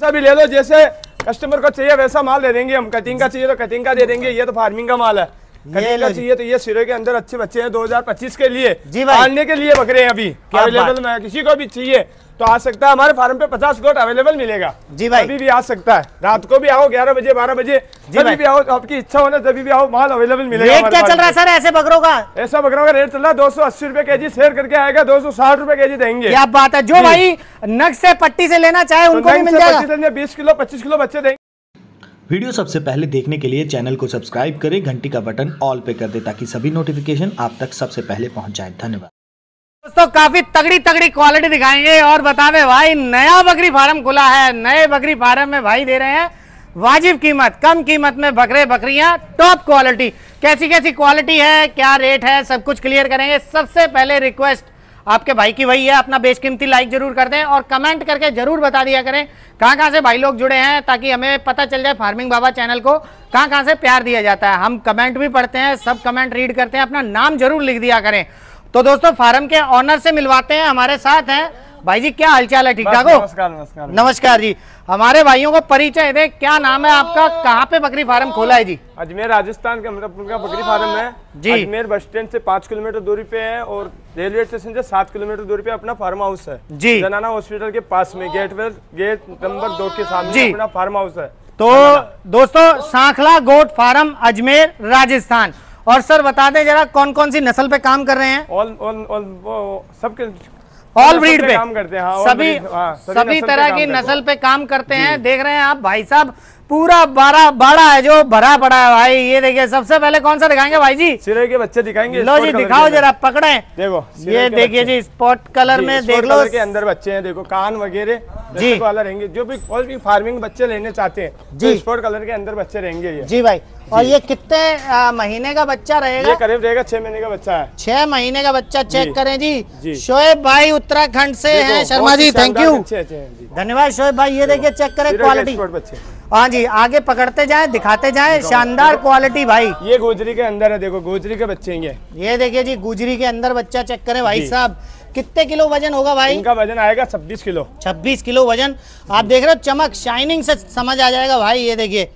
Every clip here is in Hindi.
ऐसा भी ले लो जैसे कस्टमर को चाहिए वैसा माल दे देंगे हम। कटिंग का चाहिए तो कटिंग का दे देंगे ये तो फ़ार्मिंग का माल है। कटिंग का चाहिए तो ये सिरे के अंदर अच्छे बच्चे हैं 2025 के लिए। पालने के लिए बकरे हैं अभी। अवेलेबल में किसी को भी चाहिए। तो आ सकता है हमारे फार्म पे 50 गोट अवेलेबल मिलेगा। जी भाई। अभी भी आ सकता है। रात को भी आओ 11 बजे 12 बजे भाई। जब भी आओ आपकी इच्छा होना तभी भी आओ माल अवेलेबल मिलेगा रेट क्या चल रहा है सर ऐसे बकरों का? ऐसा बकरों का रेट चल रहा है दो सौ अस्सी रुपए के जी शेयर करके आएगा दो सौ साठ रुपए के जी देंगे। क्या बात है जो भाई नग से पट्टी से लेना चाहे तो उनको भी मिल जाएगा। बीस किलो पच्चीस किलो बच्चे देंगे। वीडियो सबसे पहले देखने के लिए चैनल को सब्सक्राइब करें घंटी का बटन ऑल पे कर दे ताकि सभी नोटिफिकेशन आप तक सबसे पहले पहुँच जाए। धन्यवाद। दोस्तों, काफ़ी तगड़ी तगड़ी क्वालिटी दिखाएँगे और बता दें भाई, नया बकरी फार्म खुला है, नए बकरी फार्म में भाई दे रहे हैं। वाजिब कीमत, कम कीमत में बकरे, बकरियाँ टॉप क्वालिटी कैसी कैसी क्वालिटी है, क्या रेट है, सब कुछ क्लियर करेंगे। सबसे पहले रिक्वेस्ट आपके भाई की वही है, अपना बेशकीमती लाइक ज़रूर कर दें और कमेंट करके ज़रूर बता दिया करें कहाँ कहाँ से भाई लोग जुड़े हैं, ताकि हमें पता चल जाए फ़ार्मिंग बाबा चैनल को कहाँ कहाँ से प्यार दिया जाता है। हम कमेंट भी पढ़ते हैं, सब कमेंट रीड करते हैं, अपना नाम ज़रूर लिख दिया करें। तो दोस्तों फार्म के ऑनर से मिलवाते हैं हमारे साथ हैं। भाई जी क्या हालचाल है? ठीक ठाक हो? नमस्कार नमस्कार। नमस्कार जी। हमारे भाइयों को परिचय दे क्या नाम है आपका? कहाँ पे बकरी फार्म खोला है जी? अजमेर राजस्थान के अमृतपुर का बकरी फार्म है। जी। अजमेर बस स्टैंड से पाँच किलोमीटर दूरी पे है और रेलवे स्टेशन से सात किलोमीटर दूरी पे अपना फार्म हाउस है। जी। जनाना हॉस्पिटल के पास में गेट गेट नंबर दो के सामने जी। अपना फार्म हाउस है। तो दोस्तों सांखला गोट फार्म अजमेर राजस्थान। और सर बता दें जरा कौन कौन सी नस्ल पे काम कर रहे हैं? ऑल ऑल ऑल सबके ऑल ब्रीड पे काम करते हैं हाँ, सभी हाँ, सभी तरह की नस्ल पे काम करते हैं। देख रहे हैं आप भाई साहब पूरा बारा बाड़ा है जो भरा पड़ा है भाई। ये देखिए सबसे पहले कौन सा दिखाएँगे भाई जी? सिरे के बच्चे दिखाएँगे लो जी दिखाओ जरा पकड़े। देखो ये देखिए जी स्पॉट कलर में देख लो। के अंदर बच्चे हैं देखो कान वगैरह जी। वाला रहेंगे। जो भी कोई भी फ़ार्मिंग बच्चे लेने चाहते हैं जी। स्पॉट कलर के अंदर बच्चे रहेंगे जी भाई। और ये कितने महीने का बच्चा ये रहेगा करीब रहेगा छह महीने का बच्चा है। छह महीने का बच्चा चेक। करें जी। शोएब भाई उत्तराखंड से हैं शर्मा जी थैंक यू। धन्यवाद शोएब भाई ये देखिए चेक करें क्वालिटी बच्चे। हाँ जी आगे पकड़ते जाएँ दिखाते जाएँ शानदार क्वालिटी भाई। ये गोजरी के अंदर है देखो गोजरी के बच्चे ये। ये देखिए जी गुजरी के अंदर बच्चा चेक करें भाई साहब। कितने किलो वज़न होगा भाई? इनका वज़न आएगा छब्बीस किलो। 26 किलो वज़न। आप देख रहे हो चमक शाइनिंग से समझ आ जाएगा भाई ये देखिए।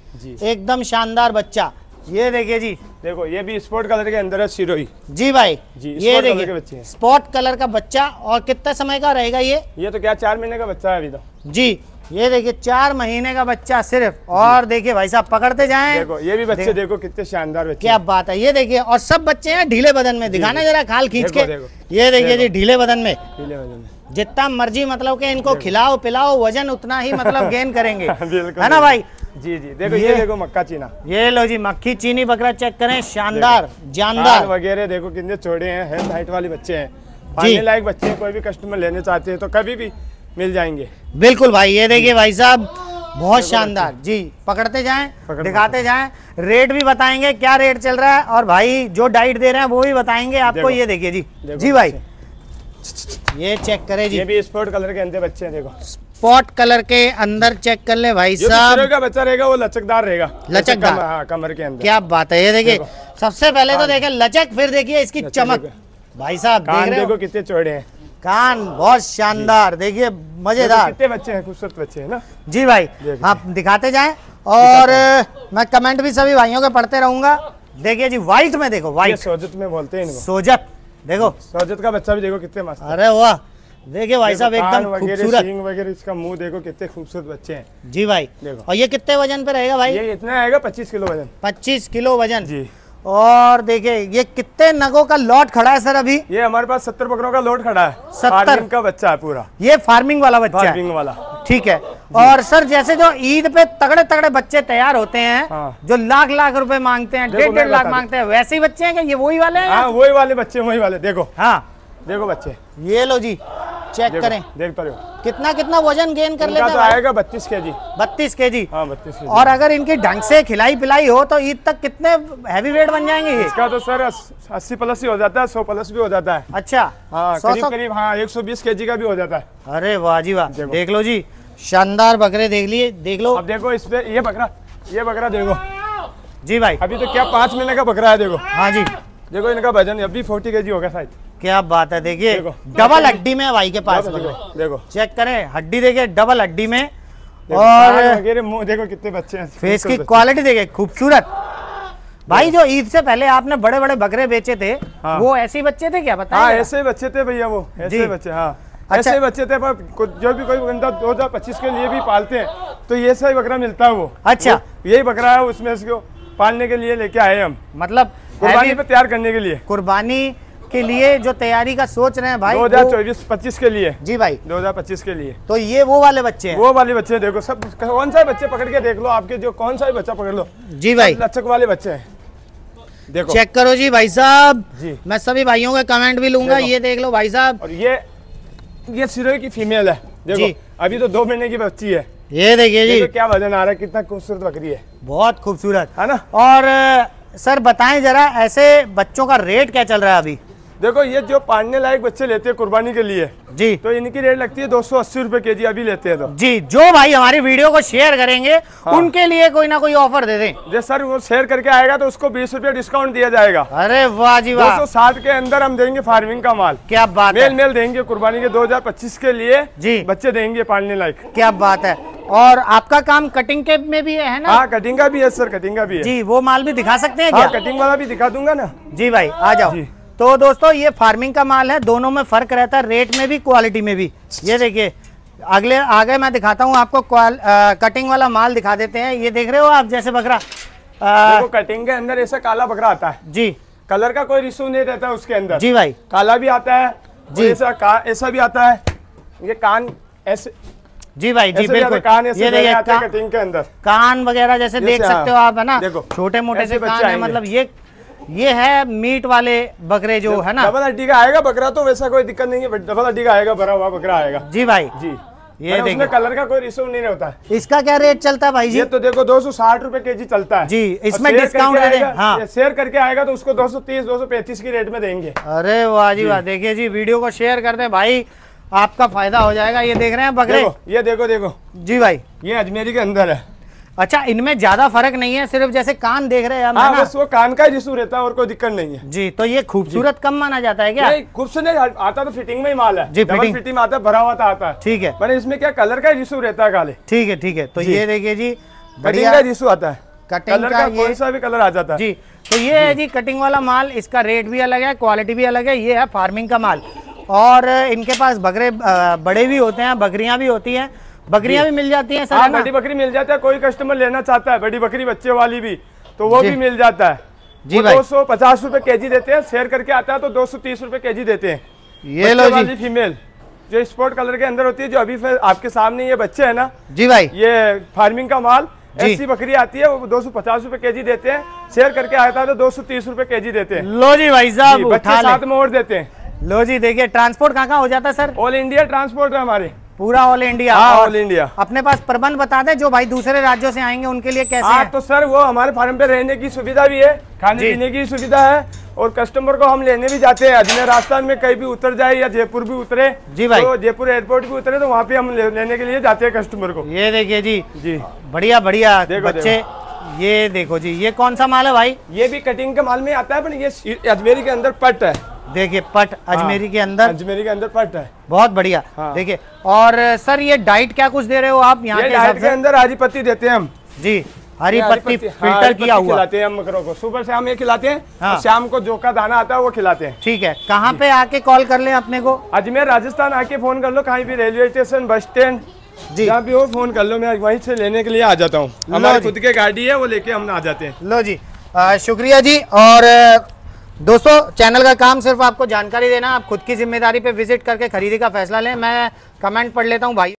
एकदम शानदार बच्चा। ये देखिए जी। देखो ये भी स्पोर्ट कलर के अंदर है सिरोही जी भाई जी, ये देखिए। स्पॉट कलर का बच्चा और कितने समय का रहेगा ये? ये तो क्या चार महीने का बच्चा है अभी तो। जी। ये देखिए चार महीने का बच्चा सिर्फ़। और देखिए भाई साहब पकड़ते जाएँ। देखो ये भी बच्चे देखो। देखो कितने शानदार बच्चे क्या बात है। ये देखिए और सब बच्चे हैं ढीले बदन में। दिखाना जरा खाल खींच के। ये देखिए जी ढीले बदन में। पीले वज़न में। जितना मर्ज़ी मतलब कि इनको खिलाओ पिलाओ वज़न उतना ही मतलब गेन करेंगे। बिल्कुल, है ना भाई? जी जी। देखो ये- ये देखो मक्का चीना। ये लो जी मक्खी चीनी बकरा चेक करें। शानदार जानदार। वगैरह देखो कितने चौड़े हैं हेल्थ हाइट वाले बच्चे हैं। लायक बच्चे कोई भी कस्टमर लेने चाहते हैं तो कभी भी मिल जाएँगे। बिल्कुल भाई ये देखिए भाई साहब बहुत शानदार। जी पकड़ते जाएँ दिखाते जाएँ। रेट भी बताएँगे क्या रेट चल रहा है और भाई जो डाइट दे रहे हैं वो भी बताएँगे। आपको ये देखिए जी। जी भाई। ये चेक करें जी। ये भी स्पोर्ट कलर के अंदर बच्चे हैं देखो। स्पॉट कलर के अंदर चेक कर ले भाई साहब। का बच्चा रहेगा वो लचकदार रहेगा। लचकदार। कम- हाँ, कमर के अंदर। क्या बात है ये देखिए सबसे पहले तो देखे लचक फिर देखिए इसकी चमक। भाई साहब देख रहे हो। देखो कितने चौड़े हैं। कान बहुत शानदार देखिए मज़ेदार। कितने बच्चे हैं खूबसूरत बच्चे हैं ना? जी भाई आप दिखाते जाएँ और मैं कमेंट भी सभी भाइयों के पढ़ते रहूँगा। देखिए जी व्हाइट में देखो व्हाइट सोजत में बोलते हैं इनको। सोजत देखो। सोजत का बच्चा भी देखो कितने मस्त अरे वाह देखिए भाई साहब एकदम खूबसूरत। सींग वगैरह इसका मुँह देखो कितने खूबसूरत बच्चे हैं। जी भाई देखो। और ये कितने वज़न पे रहेगा भाई? ये इतना आएगा पच्चीस किलो वज़न। 25 किलो वज़न। जी। और देखिए ये कितने नगों का लॉट खड़ा है सर अभी? ये हमारे पास सत्तर बकरों का लोड खड़ा है। 70 फ़ार्मिंग का बच्चा है पूरा। ये फ़ार्मिंग वाला बच्चा है? फ़ार्मिंग वाला। ठीक है। और सर जैसे जो ईद पे तगड़े तगड़े बच्चे तैयार होते हैं हाँ। जो लाख लाख रुपए मांगते हैं डेढ़ डेढ़ लाख मांगते हैं वैसे ही बच्चे हैं क्या? ये वही वाले हाँ वही वाले बच्चे वही वाले। देखो। हाँ। देखो बच्चे। ये लो जी। चेक देखो करें। देख पा रहे हो। कितना कितना वज़न गेन कर लेते तो आएगा बत्तीस के जी बत्तीस के जी हाँ बत्तीस और अगर इनकी ढंग से खिलाई पिलाई हो तो ईद तक कितने हैवी वेट बन जाएँगे ये? इसका तो सर अस्सी प्लस ही हो जाता है सौ प्लस भी हो जाता है। अच्छा। हाँ करीब करीब हाँ एक सौ बीस के जी का भी हो जाता है। अरे वाह जी वाह। देख। लो जी शानदार बकरे देख लिए देख लो। अब देखो इस पे ये बकरा ये बकरा देखो। जी भाई। अभी तो क्या पाँच महीने का बकरा है देखो। हाँ जी। देखो इनका वज़न अभी फोर्टी के जी होगा शायद। क्या बात है देखिए डबल हड्डी में भाई के पास। देखो देखो, चेक करें हड्डी देखिए डबल हड्डी में। और मुँह देखो कितने बच्चे हैं। फेस की क्वालिटी देखिए खूबसूरत। भाई जो ईद से पहले आपने बड़े बड़े बकरे बेचे थे हाँ। वो ऐसे ही बच्चे थे क्या हाँ ऐसे ही बच्चे थे भैया वो ऐसे ही बच्चे हाँ। अच्छा। ऐसे बच्चे थे पर जो भी कोई बंदा दो हज़ार पच्चीस के लिए भी पालते हैं तो ये सही बकरा मिलता है वो। अच्छा। यही बकरा है उसमें इसको पालने के लिए लेके आए हम। मतलब कुर्बानी पे तैयार करने के लिए। कुर्बानी के लिए जो तैयारी का सोच रहे हैं भाई दो हज़ार वो- चौबीस पच्चीस के लिए। जी भाई। दो हज़ार पच्चीस के लिए। तो ये वो वाले बच्चे हैं। वो वाले बच्चे देखो सब कौन सा बच्चे पकड़ के देख लो आपके जो कौन सा बच्चा पकड़ लो। जी भाई। लचक वाले बच्चे हैं। देखो। चेक करो जी भाई साहब। जी। मैं सभी भाइयों के कमेंट भी लूँगा ये देख लो भाई साहब। और ये ये सिरोही की फीमेल है। देखो अभी तो दो महीने की बच्ची है। ये देखिए जी। क्या वज़न आ रहा है कितना खूबसूरत बकरी है। बहुत खूबसूरत। है ना? और सर बताएँ जरा ऐसे बच्चों का रेट क्या चल रहा है अभी? देखो ये जो पालने लायक बच्चे लेते हैं कुर्बानी के लिए जी। तो इनकी रेट लगती है दो सौ अस्सी रूपए के जी अभी लेते हैं तो। जी जो भाई हमारी वीडियो को शेयर करेंगे हाँ। उनके लिए कोई ना कोई ऑफ़र दे दें। जो सर वो शेयर करके आएगा तो उसको बीस रुपए डिस्काउंट दिया जाएगा। अरे वाह जी दो वाह सौ साठ के अंदर हम देंगे फ़ार्मिंग का माल। क्या बात मेल मेल देंगे कुर्बानी के 2025 के लिए। जी। बच्चे देंगे पालने लायक। क्या बात है। और आपका काम कटिंग के में भी है ना? हाँ कटिंग का भी है सर कटिंग का भी है। जी वो माल भी दिखा सकते हैं हाँ क्या? कटिंग वाला भी दिखा दूँगा ना। जी भाई आ जाओ। तो दोस्तों ये फ़ार्मिंग का माल है दोनों में फ़र्क रहता है रेट में भी क्वालिटी में भी। ये देखिए अगले आगे मैं दिखाता हूँ आपको क्वाल- अ, कटिंग वाला माल दिखा देते हैं। ये देख रहे हो आप जैसे बकरा देखो कटिंग के अंदर ऐसा काला बकरा आता है। जी। कलर का कोई रिशू नहीं रहता उसके अंदर। जी भाई। काला भी आता है जी। ऐसा का, ऐसा भी आता है। ये कान ऐसे जी भाई जी बिल्कुल। कान ये देखिए हैं कटिंग के अंदर। कान वगैरह जैसे देख सकते हो हाँ, आप है ना? छोटे मोटे से कान है मतलब ये ये है मीट वाले बकरे जो है ना? डबल हड्डी का आएगा बकरा तो वैसा कोई दिक्कत नहीं है डबल हड्डी का आएगा भरा हुआ बकरा आएगा। जी भाई। जी। ये उसमें कलर का कोई रिशू नहीं रहता। है इसका क्या रेट चलता है भाई जी? ये तो देखो दो सौ साठ रूपए के जी चलता है। जी, इसमें डिस्काउंट आएगा- हाँ। शेयर करके आएगा तो उसको दो सौ तीस दो सौ पैंतीस की रेट में देंगे। अरे वाह जी वाह देखिए जी वीडियो को शेयर कर दे भाई आपका फ़ायदा हो जाएगा। ये देख रहे हैं बकरे? ये देखो देखो। जी भाई। ये अजमेरी के अंदर है। अच्छा इनमें ज़्यादा फ़र्क नहीं है सिर्फ़ जैसे कान देख रहे हैं हाँ बस वो कान का रिशू रहता है और कोई दिक्कत नहीं है। जी तो ये खूबसूरत कम माना जाता है क्या? नहीं खूब से नहीं आता तो फिटिंग में ही माल है। जी, फिटिंग। फिटिंग में आता है भरा हुआ था आता है। ठीक है। पर इसमें क्या कलर का रिशू रहता है काले ठीक है ठीक है। तो ये देखिए जी बढ़िया। का रिशू आता है। कलर का ये कौन सा भी कलर आ जाता है। जी तो ये है जी। कटिंग वाला माल इसका रेट भी अलग है क्वालिटी भी अलग है ये है फ़ार्मिंग का माल। और इनके पास बकरे बड़े भी होते हैं बकरियाँ भी होती हैं बकरियाँ भी मिल जाती हैं सर हाँ बड़ी बकरी मिल जाती है कोई कस्टमर लेना चाहता है बड़ी बकरी बच्चे वाली भी तो वो भी मिल जाता है। जी दो सौ पचास रूपए के जी देते हैं शेयर करके आता है तो दो सौ तीस रूपए के जी देते हैं। ये लो जी। फीमेल जो स्पोर्ट कलर के अंदर होती है जो अभी आपके सामने ये बच्चे है ना जी भाई। ये फ़ार्मिंग का माल ऐसी बकरी आती है वो दो सौ पचास रूपए के जी देते हैं शेयर करके आता है तो दो सौ तीस रूपए के जी देते हैं। लो जी भाई साहब बच्चे साथ में और देते हैं। लो जी देखिए ट्रांसपोर्ट कहाँ कहाँ हो जाता है सर? ऑल इंडिया ट्रांसपोर्ट है हमारे। पूरा ऑल इंडिया ऑल इंडिया अपने पास प्रबंध बता दें जो भाई दूसरे राज्यों से आएँगे उनके लिए कैसे हाँ तो सर वो हमारे फार्म पे रहने की सुविधा भी है खाने पीने की सुविधा है और कस्टमर को हम लेने भी जाते हैं। अजमेर राजस्थान में कहीं भी उतर जाए या जयपुर भी उतरे जी भाई। तो जयपुर एयरपोर्ट भी उतरे तो वहाँ पे हम लेने के लिए जाते हैं कस्टमर को। ये देखिए जी जी। बढ़िया बढ़िया। देखो, बच्चे ये देखो जी ये कौन सा माल है भाई? ये भी कटिंग के माल में आता है पर ये अजमेरी के अंदर पट है। देखिए पट अजमेरी हाँ, के अंदर। अजमेरी के अंदर पट है। बहुत बढ़िया। हाँ। देखिए और सर ये डाइट क्या कुछ दे रहे हो आप यहाँ के डाइट के अंदर हरी पत्ती देते हैं हम। जी हरी पत्ती हाँ, फ़िल्टर किया हुआ। खिलाते हैं हम बकरों को। सुबह शाम ये खिलाते हैं हाँ। शाम को जो का दाना आता है वो खिलाते हैं। ठीक है कहाँ पे आके कॉल कर ले अपने को? अजमेर राजस्थान आके फ़ोन कर लो कहीं भी रेलवे स्टेशन बस स्टैंड जी। जहाँ भी हो फ़ोन कर लो मैं वहीं से लेने के लिए आ जाता हूँ। हमारी खुद के गाड़ी है वो लेके हम आ जाते हैं। लो जी। शुक्रिया जी और दोस्तों, चैनल का काम सिर्फ़ आपको जानकारी देना, आप खुद की ज़िम्मेदारी पे विज़िट करके खरीदी का फैसला लें। मैं कमेंट पढ़ लेता हूँ, भाई।